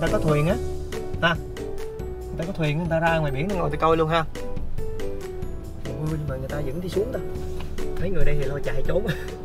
người ta có thuyền á. Ha, người ta có thuyền, người ta ra ngoài biển ngồi ta coi luôn ha. Ui mà người ta vẫn đi xuống ta. Thấy người đây thì lo chạy trốn.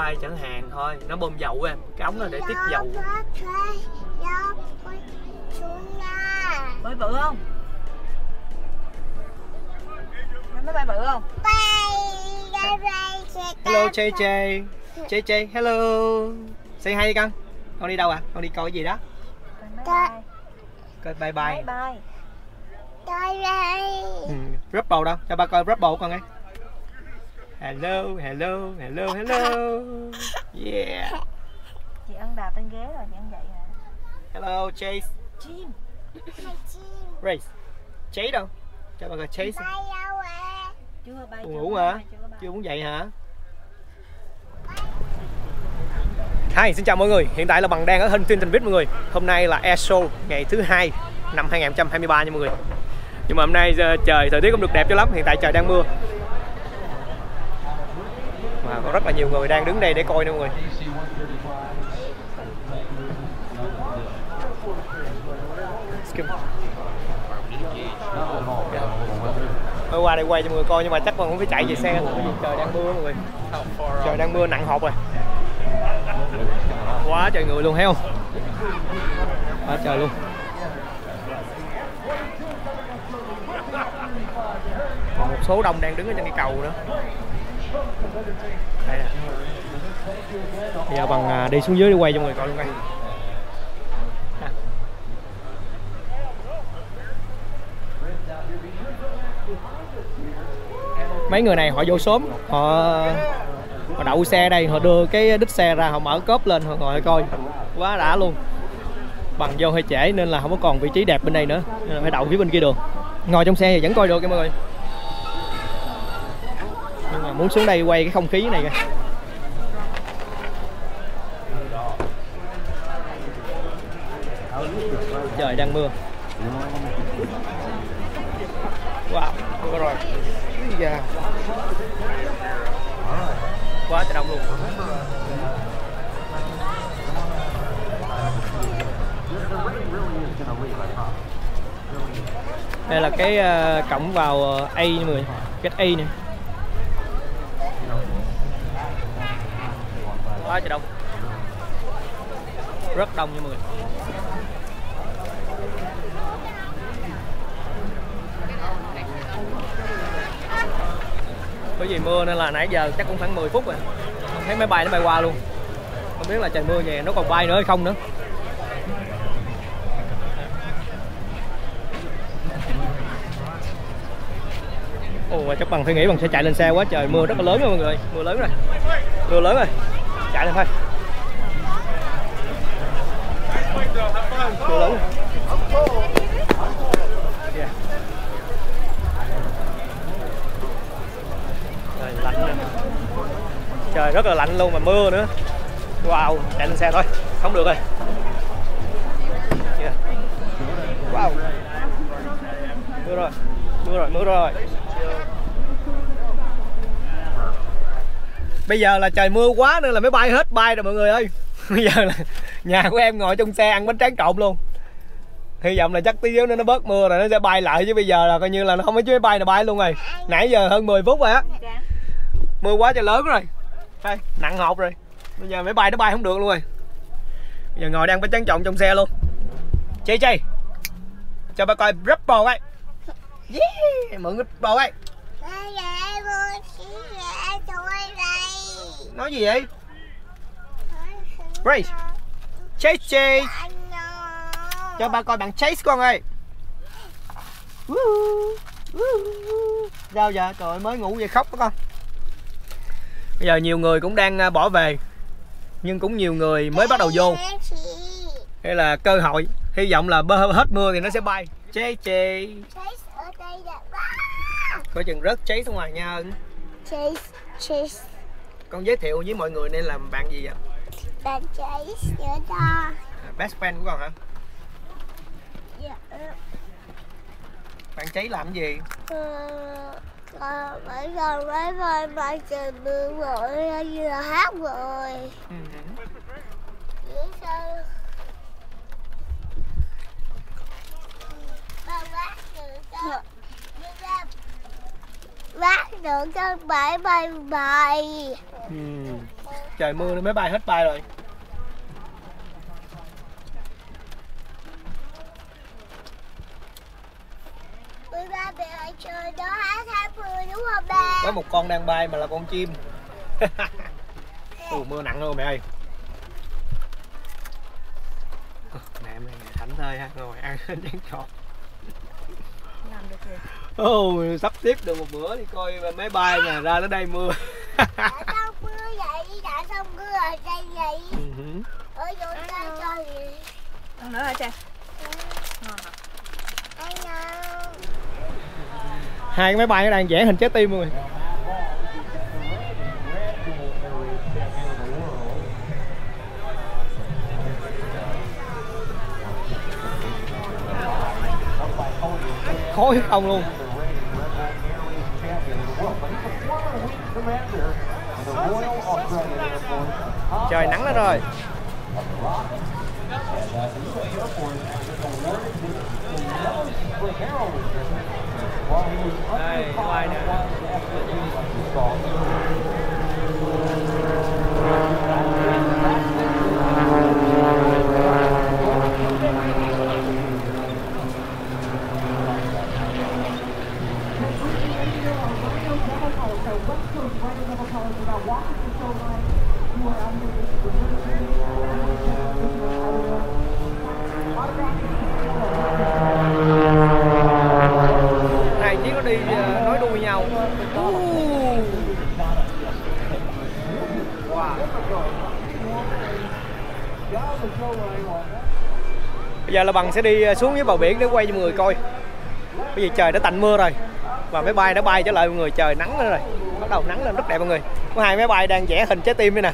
bay chở hàng thôi. Nó bơm dầu em cái ống nó để tiếp dầu. Bơi bự không? Thấy máy bay bự không? hello Jay Jay Jay Jay hello. Say hi con. Con đi đâu à? Con đi coi cái gì đó. Coi bye bye. Bye bye. Ừ. Rubble đâu. Cho ba coi Rubble con ơi hello hello hello hello yeah Chị ăn đạp trên ghế rồi, chị ăn vậy hả? hello Chase Chim Race Chase đâu cho ba coi Chase Chưa bay chưa ngủ bay, hả? chưa muốn dậy hả Hi, xin chào mọi người. Hiện tại là bằng đang ở Huntington Beach mọi người. Hôm nay là Air Show ngày thứ hai năm 2023 nha mọi người. Nhưng mà hôm nay ờ, trời thời tiết không được đẹp cho lắm. Hiện tại trời đang mưa. Mà có rất là nhiều người đang đứng đây để coi nữa mọi người. Mới qua đây quay cho mọi người coi nhưng mà chắc còn không phải chạy về xe thôi trời đang mưa mọi người. Trời đang mưa, nặng hộp rồi. Quá trời người luôn, thấy không? Quá trời luôn. Còn một số đông đang đứng ở trên cây cầu nữa. Đây nè. Bây giờ bằng à, đi xuống dưới đi, quay cho mọi người coi luôn coi. Mấy người này họ vô sớm, họ họ đậu xe đây, họ đưa cái đít xe ra, họ mở cốp lên, họ ngồi coi quá đã luôn bằng vô hơi trễ nên là không có còn vị trí đẹp bên đây nữa, nên là phải đậu phía bên kia được ngồi trong xe thì vẫn coi được em mọi người muốn xuống đây quay cái không khí này kìa. Trời, đang mưa. Wow mưa rồi. Úi quá trời đông luôn. Đây là cái ờ, cổng vào ờ, A nha mọi người gate A này quá trời đông. Rất đông nha mọi người. Bởi vì mưa nên là nãy giờ chắc cũng khoảng 10 phút rồi. Không thấy máy bay nó bay qua luôn. Không biết là trời mưa về nó còn bay nữa hay không nữa. Ồ mà chắc bằng phải nghĩ bằng sẽ chạy lên xe quá. Trời, mưa rất là lớn rồi mọi người. Mưa lớn rồi. Mưa lớn rồi chạy lên thôi mưa lớn. Yeah. Trời lạnh nè. Trời rất là lạnh luôn mà mưa nữa Wow, chạy lên xe thôi Không được rồi Yeah. Wow Mưa rồi Mưa rồi, mưa rồi Bây giờ là trời mưa quá nên là máy bay hết bay rồi mọi người ơi Bây giờ là nhà của em ngồi trong xe ăn bánh tráng trộn luôn hy vọng là chắc tí xíu nữa nó bớt mưa rồi nó sẽ bay lại chứ bây giờ là coi như là nó không có chuyến bay nào bay luôn rồi nãy giờ hơn 10 phút rồi á mưa quá trời lớn rồi đây nặng hộp rồi bây giờ máy bay nó bay không được luôn rồi bây giờ ngồi đang bánh tráng trộn trong xe luôn chi chi cho ba coi Ripple ấy yeah, mượn bò ấy nói gì vậy? Grace. Chase chase. Cho ba coi bạn chase con ơi. Sao giờ trời ơi, mới ngủ về khóc đó con. Bây giờ nhiều người cũng đang à, bỏ về nhưng cũng nhiều người mới bắt đầu vô. Đây là cơ hội hy vọng là bơ hết mưa thì nó sẽ bay. Chase chase. Coi chừng rớt chase ra ngoài nha. Chase, chase, con giới thiệu với mọi người nên làm bạn gì vậy bạn nữa đó. À, best friend của con hả Dạ. bạn cháy làm gì Ờ, Còn bây giờ mấy bài bài trời mưa rồi như là hát rồi. Ừ. Bác được cho. Bác được cho bảy bài bài. Ừ. trời mưa nên máy bay hết bay rồi. Bữa ba bị ở trời đó hát hát mưa đúng không ba? có một con đang bay mà là con chim. Ồ, mưa nặng luôn mẹ ơi. Mẹ em này thảnh thơi ha. Ngồi ăn chén trộn làm được gì Ồ, sắp xếp được một bữa đi coi máy bay nè ra tới đây mưa vậy, đã xong mưa ở đây vậy. Ừ. Ở chỗ ta cho gì? ăn nữa hả cha? Ngon hả? Hai cái máy bay nó đang vẽ hình trái tim rồi khói không luôn trời nắng lên rồi. Đây ngoài nè hai chiếc nó đi ờ, nói đuôi nhau Uh. wow bây giờ là bằng sẽ đi à, xuống với bờ biển để quay cho mọi người coi. Bây giờ trời, đã tạnh mưa rồi. Và máy bay đã bay trở lại mọi người, trời, nắng lên rồi. Bắt đầu nắng lên rất đẹp mọi người. Có hai máy bay đang vẽ hình trái tim đây nè.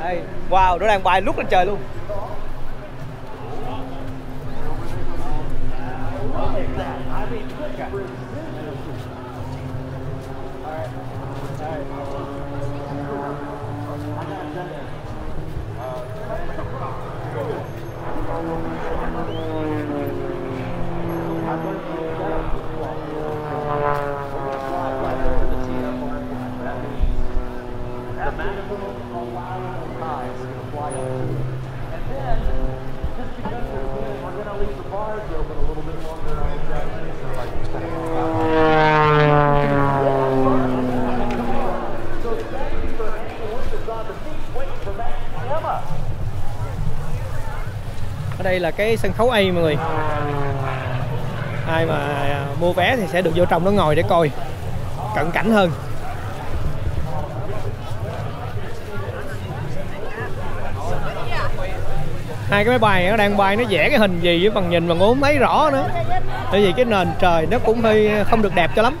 Đây, wow, nó đang bay lúc lên trời luôn. Ở đây là cái sân khấu A, mọi người. Ai mà à, mua vé thì sẽ được vô trong đó ngồi để coi. Cận cảnh hơn. Hai cái máy bay nó đang bay, nó vẽ cái hình gì với bằng nhìn bằng không thấy rõ nữa. Tại vì cái nền trời nó cũng hơi không được đẹp cho lắm.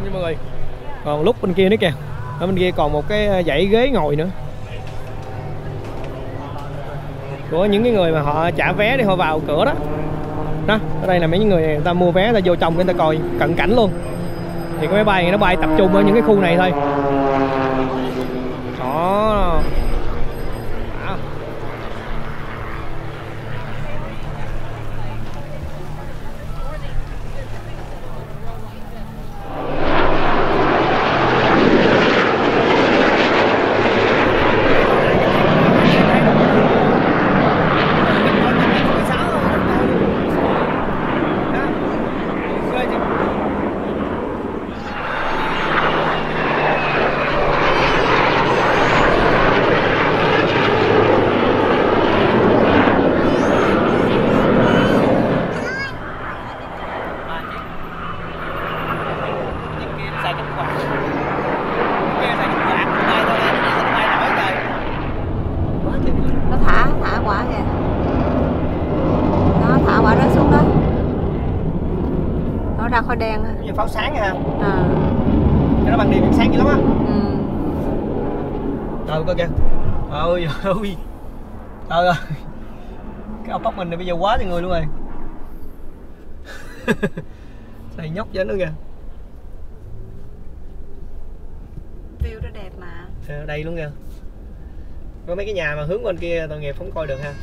Đông nha mọi người? Còn lúc bên kia nữa kìa. Ở bên kia còn một cái ờ, dãy ghế ngồi nữa. Của những cái người mà họ trả vé để họ vào cửa đó. Đó, ở đây là mấy người người ta mua vé, người ta vô trong để người ta coi cận cảnh luôn. Thì cái máy bay này nó bay tập trung ở những cái khu này thôi. Đó. ra khói đen ha Bây giờ pháo sáng ha à. cái đó ban đêm sáng dữ lắm á ừ trời coi kìa. Ôi ôi trời ơi cái ốc bóc mình này bây giờ quá cho người luôn rồi. Này nhóc cho nó kìa. View nó đẹp mà. Ờ, đây luôn kìa. Có mấy cái nhà mà hướng bên kia tội nghiệp không coi được ha